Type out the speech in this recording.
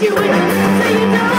you in, say you know.